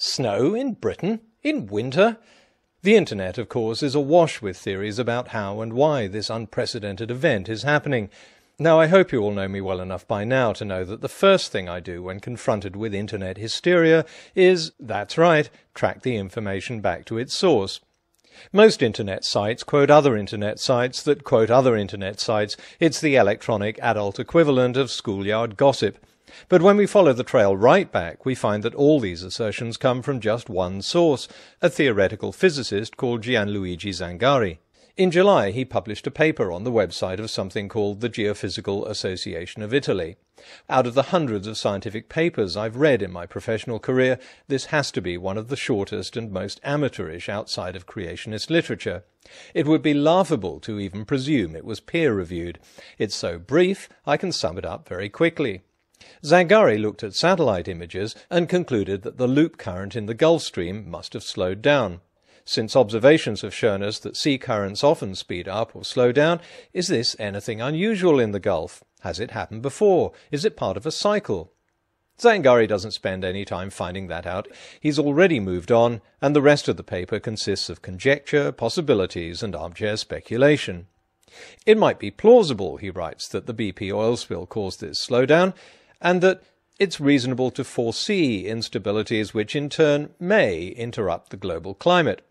Snow in Britain? In winter? The internet, of course, is awash with theories about how and why this unprecedented event is happening. Now, I hope you all know me well enough by now to know that the first thing I do when confronted with internet hysteria is, that's right, track the information back to its source. Most internet sites quote other internet sites that quote other internet sites. It's the electronic adult equivalent of schoolyard gossip. But when we follow the trail right back, we find that all these assertions come from just one source, a theoretical physicist called Gianluigi Zangari. In July, he published a paper on the website of something called the Geophysical Association of Italy. Out of the hundreds of scientific papers I've read in my professional career, this has to be one of the shortest and most amateurish outside of creationist literature. It would be laughable to even presume it was peer reviewed. It's so brief, I can sum it up very quickly. Zangari looked at satellite images and concluded that the loop current in the Gulf Stream must have slowed down. Since observations have shown us that sea currents often speed up or slow down, is this anything unusual in the Gulf? Has it happened before? Is it part of a cycle? Zangari doesn't spend any time finding that out. He's already moved on, and the rest of the paper consists of conjecture, possibilities, and armchair speculation. It might be plausible, he writes, that the BP oil spill caused this slowdown, and that it's reasonable to foresee instabilities which in turn may interrupt the global climate.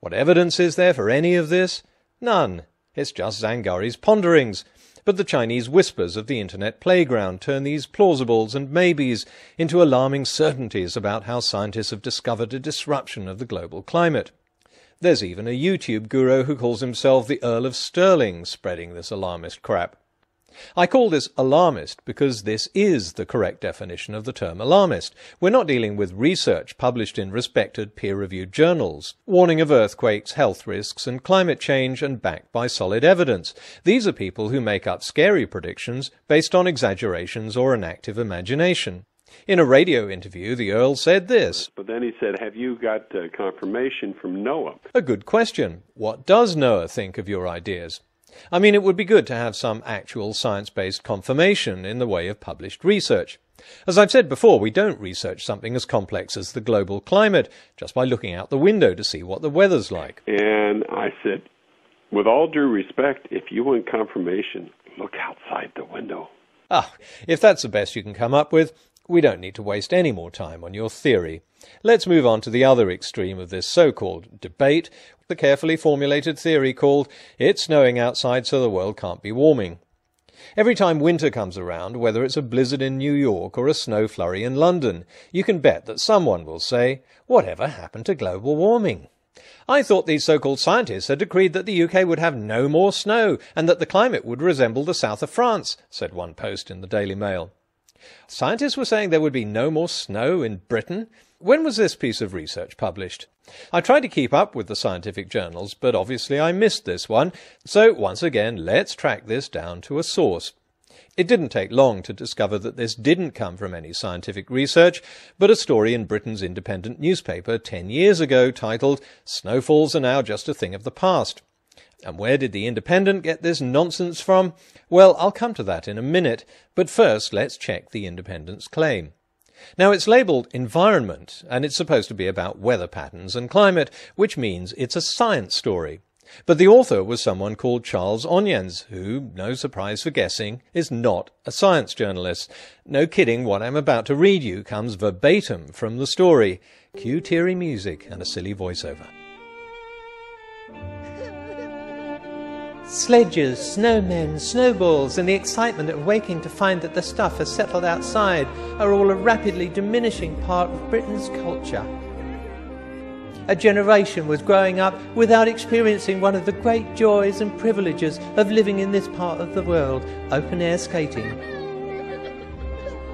What evidence is there for any of this? None. It's just Zangari's ponderings. But the Chinese whispers of the internet playground turn these plausibles and maybes into alarming certainties about how scientists have discovered a disruption of the global climate. There's even a YouTube guru who calls himself the Earl of Stirling spreading this alarmist crap. I call this alarmist because this is the correct definition of the term alarmist. We're not dealing with research published in respected peer-reviewed journals, warning of earthquakes, health risks, and climate change, and backed by solid evidence. These are people who make up scary predictions based on exaggerations or an active imagination. In a radio interview, the Earl said this. But then he said, Have you got uh, confirmation from NOAA? A good question. What does NOAA think of your ideas? I mean, it would be good to have some actual science-based confirmation in the way of published research. As I've said before, we don't research something as complex as the global climate just by looking out the window to see what the weather's like. And I said, with all due respect, if you want confirmation, look outside the window. Ah, if that's the best you can come up with, we don't need to waste any more time on your theory. Let's move on to the other extreme of this so-called debate, the carefully formulated theory called it's snowing outside so the world can't be warming. Every time winter comes around, whether it's a blizzard in New York or a snow flurry in London, you can bet that someone will say, whatever happened to global warming? I thought these so-called scientists had decreed that the UK would have no more snow and that the climate would resemble the south of France, said one post in the Daily Mail. Scientists were saying there would be no more snow in Britain. When was this piece of research published? I tried to keep up with the scientific journals, but obviously I missed this one. So once again, let's track this down to a source. It didn't take long to discover that this didn't come from any scientific research, but a story in Britain's independent newspaper 10 years ago titled Snowfalls Are Now Just a Thing of the Past. And where did the Independent get this nonsense from? Well, I'll come to that in a minute, but first let's check the Independent's claim. Now it's labelled environment, and it's supposed to be about weather patterns and climate, which means it's a science story. But the author was someone called Charles Onians, who, no surprise for guessing, is not a science journalist. No kidding, what I'm about to read you comes verbatim from the story. Cue teary music and a silly voiceover. Sledges, snowmen, snowballs, and the excitement of waking to find that the stuff has settled outside are all a rapidly diminishing part of Britain's culture. A generation was growing up without experiencing one of the great joys and privileges of living in this part of the world, open air skating.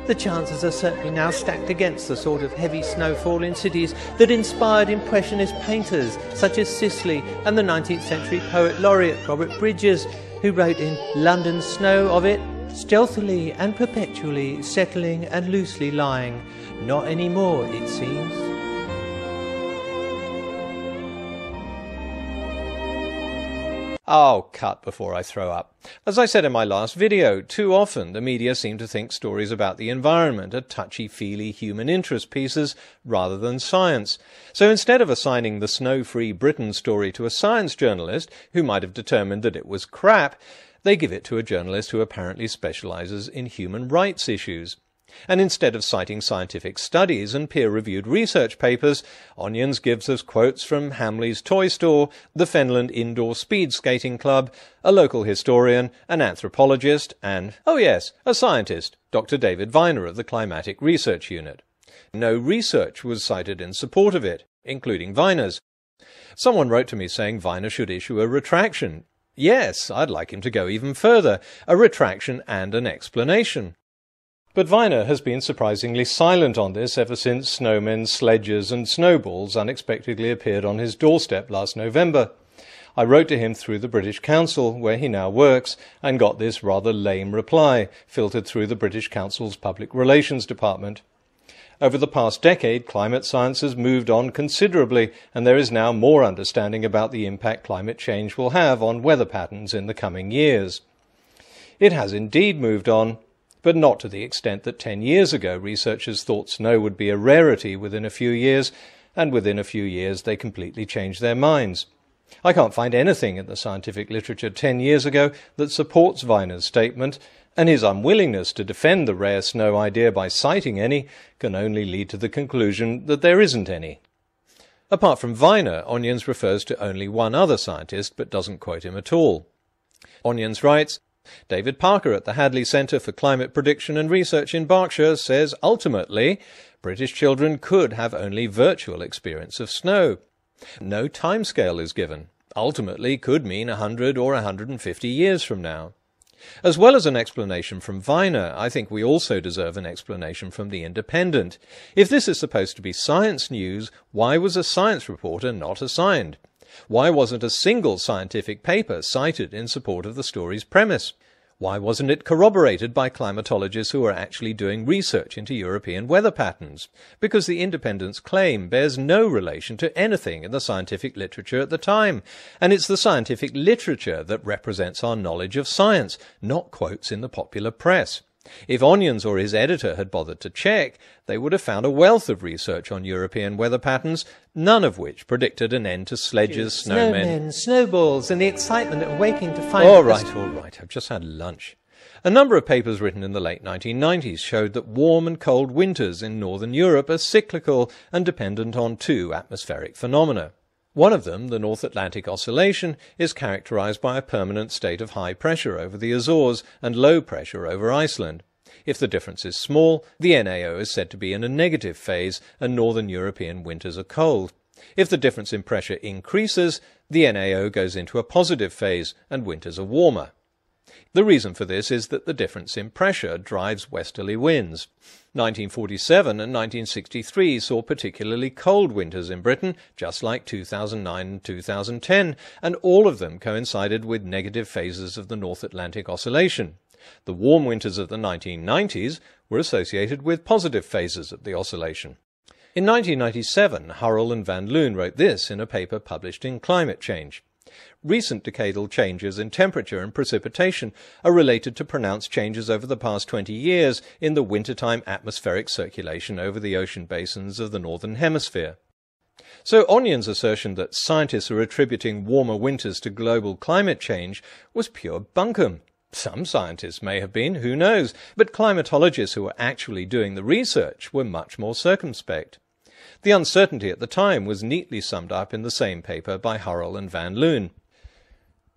The chances are certainly now stacked against the sort of heavy snowfall in cities that inspired Impressionist painters such as Sisley and the 19th century poet laureate Robert Bridges, who wrote in London Snow of it, stealthily and perpetually settling and loosely lying. Not any more, it seems. I'll cut before I throw up. As I said in my last video, too often the media seem to think stories about the environment are touchy-feely human interest pieces rather than science. So instead of assigning the snow-free Britain story to a science journalist who might have determined that it was crap, they give it to a journalist who apparently specializes in human rights issues. And instead of citing scientific studies and peer-reviewed research papers, Onians gives us quotes from Hamley's Toy Store, the Fenland Indoor Speed Skating Club, a local historian, an anthropologist, and, oh yes, a scientist, Dr. David Viner of the Climatic Research Unit. No research was cited in support of it, including Viner's. Someone wrote to me saying Viner should issue a retraction. Yes, I'd like him to go even further, a retraction and an explanation. But Viner has been surprisingly silent on this ever since snowmen, sledges, and snowballs unexpectedly appeared on his doorstep last November. I wrote to him through the British Council, where he now works, and got this rather lame reply, filtered through the British Council's Public Relations Department. Over the past decade, climate science has moved on considerably, and there is now more understanding about the impact climate change will have on weather patterns in the coming years. It has indeed moved on, but not to the extent that 10 years ago researchers thought snow would be a rarity within a few years, and within a few years they completely changed their minds. I can't find anything in the scientific literature 10 years ago that supports Viner's statement, and his unwillingness to defend the rare snow idea by citing any can only lead to the conclusion that there isn't any. Apart from Viner, Onians refers to only one other scientist, but doesn't quote him at all. Onians writes, David Parker at the Hadley Centre for Climate Prediction and Research in Berkshire says ultimately British children could have only virtual experience of snow. No timescale is given. Ultimately could mean a 100 or a 150 years from now. As well as an explanation from Viner, I think we also deserve an explanation from The Independent. If this is supposed to be science news, why was a science reporter not assigned? Why wasn't a single scientific paper cited in support of the story's premise? Why wasn't it corroborated by climatologists who are actually doing research into European weather patterns? Because the Independent's claim bears no relation to anything in the scientific literature at the time, and it's the scientific literature that represents our knowledge of science, not quotes in the popular press. If Onians or his editor had bothered to check, they would have found a wealth of research on European weather patterns, none of which predicted an end to sledges, snowmen, snowmen snowballs, and the excitement of waking to find. All right, all right. I've just had lunch. A number of papers written in the late 1990s showed that warm and cold winters in northern Europe are cyclical and dependent on two atmospheric phenomena. One of them, the North Atlantic Oscillation, is characterized by a permanent state of high pressure over the Azores and low pressure over Iceland. If the difference is small, the NAO is said to be in a negative phase and northern European winters are cold. If the difference in pressure increases, the NAO goes into a positive phase and winters are warmer. The reason for this is that the difference in pressure drives westerly winds. 1947 and 1963 saw particularly cold winters in Britain, just like 2009 and 2010, and all of them coincided with negative phases of the North Atlantic Oscillation. The warm winters of the 1990s were associated with positive phases of the oscillation. In 1997, Hurrell and Van Loon wrote this in a paper published in Climate Change. Recent decadal changes in temperature and precipitation are related to pronounced changes over the past 20 years in the wintertime atmospheric circulation over the ocean basins of the Northern Hemisphere. So Onians' assertion that scientists are attributing warmer winters to global climate change was pure bunkum. Some scientists may have been, who knows, but climatologists who were actually doing the research were much more circumspect. The uncertainty at the time was neatly summed up in the same paper by Hurrell and Van Loon.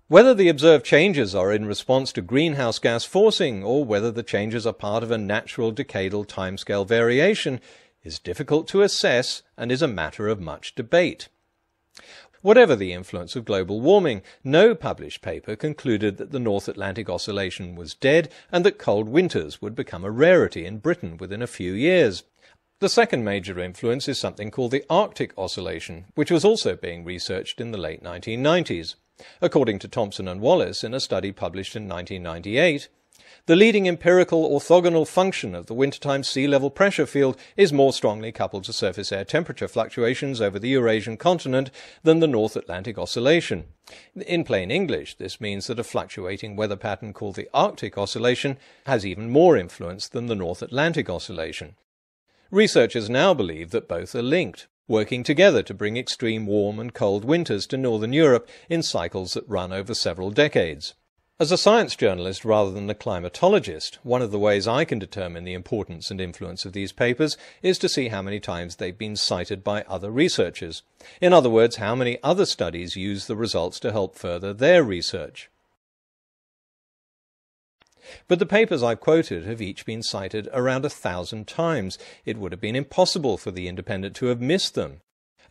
Whether the observed changes are in response to greenhouse gas forcing or whether the changes are part of a natural decadal timescale variation is difficult to assess and is a matter of much debate. Whatever the influence of global warming, no published paper concluded that the North Atlantic Oscillation was dead and that cold winters would become a rarity in Britain within a few years. The second major influence is something called the Arctic Oscillation, which was also being researched in the late 1990s. According to Thompson and Wallace in a study published in 1998, The leading empirical orthogonal function of the wintertime sea level pressure field is more strongly coupled to surface air temperature fluctuations over the Eurasian continent than the North Atlantic Oscillation. In plain English, this means that a fluctuating weather pattern called the Arctic Oscillation has even more influence than the North Atlantic Oscillation. Researchers now believe that both are linked, working together to bring extreme warm and cold winters to northern Europe in cycles that run over several decades. As a science journalist rather than a climatologist, one of the ways I can determine the importance and influence of these papers is to see how many times they've been cited by other researchers. In other words, how many other studies use the results to help further their research. But the papers I've quoted have each been cited around a thousand times. It would have been impossible for the Independent to have missed them.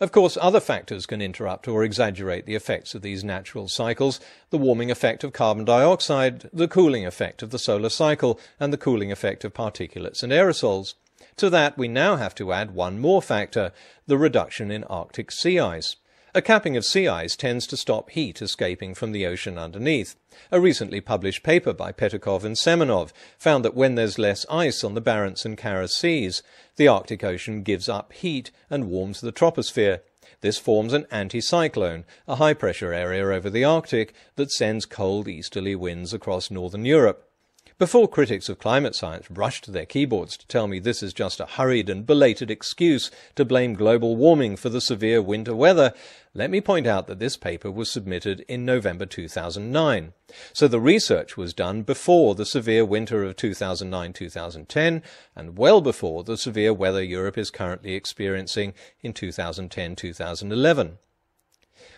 Of course, other factors can interrupt or exaggerate the effects of these natural cycles the warming effect of carbon dioxide, the cooling effect of the solar cycle, and the cooling effect of particulates and aerosols. To that, we now have to add one more factor the reduction in Arctic sea ice. A capping of sea ice tends to stop heat escaping from the ocean underneath. A recently published paper by Petoukhov and Semenov found that when there's less ice on the Barents and Kara seas, the Arctic Ocean gives up heat and warms the troposphere. This forms an anticyclone, a high pressure area over the Arctic that sends cold easterly winds across northern Europe. Before critics of climate science rush to their keyboards to tell me this is just a hurried and belated excuse to blame global warming for the severe winter weather, let me point out that this paper was submitted in November 2009. So the research was done before the severe winter of 2009-2010 and well before the severe weather Europe is currently experiencing in 2010-2011.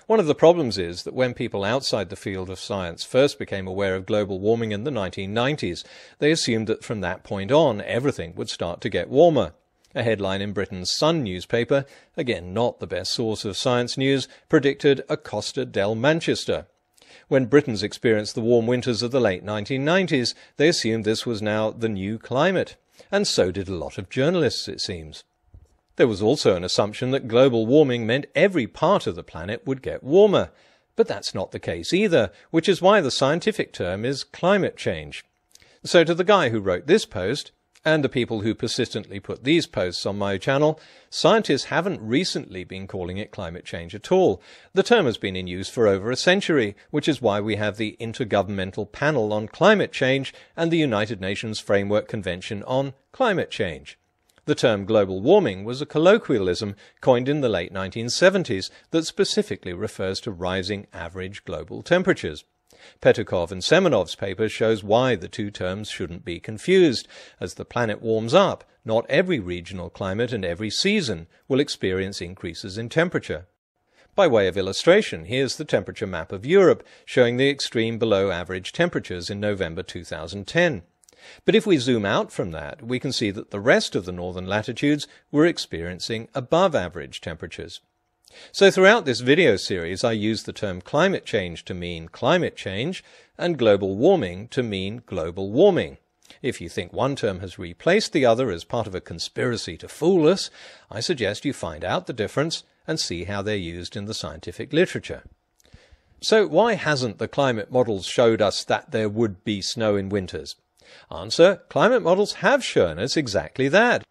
One of the problems is that when people outside the field of science first became aware of global warming in the 1990s, they assumed that from that point on everything would start to get warmer. A headline in Britain's Sun newspaper, again not the best source of science news, predicted a Costa del Manchester. When Britons experienced the warm winters of the late 1990s, they assumed this was now the new climate. And so did a lot of journalists, it seems. There was also an assumption that global warming meant every part of the planet would get warmer. But that's not the case either, which is why the scientific term is climate change. So to the guy who wrote this post, and the people who persistently put these posts on my channel, scientists haven't recently been calling it climate change at all. The term has been in use for over a century, which is why we have the Intergovernmental Panel on Climate Change and the United Nations Framework Convention on Climate Change. The term global warming was a colloquialism coined in the late 1970s that specifically refers to rising average global temperatures. Petoukhov and Semenov's paper shows why the two terms shouldn't be confused. As the planet warms up, not every regional climate and every season will experience increases in temperature. By way of illustration, here's the temperature map of Europe, showing the extreme below average temperatures in November 2010. But if we zoom out from that, we can see that the rest of the northern latitudes were experiencing above average temperatures. So throughout this video series, I use the term climate change to mean climate change and global warming to mean global warming. If you think one term has replaced the other as part of a conspiracy to fool us, I suggest you find out the difference and see how they're used in the scientific literature. So why hasn't the climate models showed us that there would be snow in winters? Answer, climate models have shown us exactly that.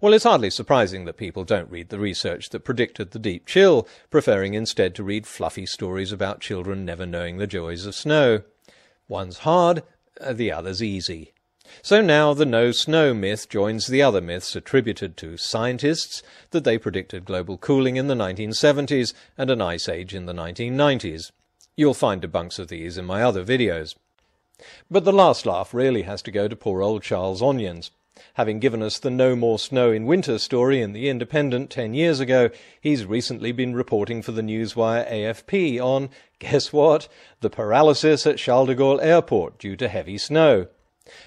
Well, it's hardly surprising that people don't read the research that predicted the deep chill, preferring instead to read fluffy stories about children never knowing the joys of snow. One's hard, uh, the other's easy. So now the no snow myth joins the other myths attributed to scientists that they predicted global cooling in the 1970s and an ice age in the 1990s. You'll find debunks of these in my other videos. But the last laugh really has to go to poor old Charles Onians. Having given us the No More Snow in Winter story in The Independent ten years ago, he's recently been reporting for the Newswire AFP on, guess what, the paralysis at Charles de Gaulle Airport due to heavy snow.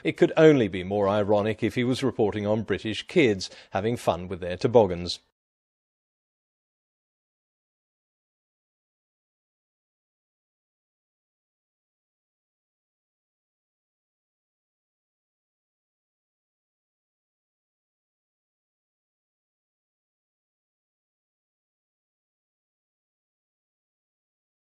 It could only be more ironic if he was reporting on British kids having fun with their toboggans.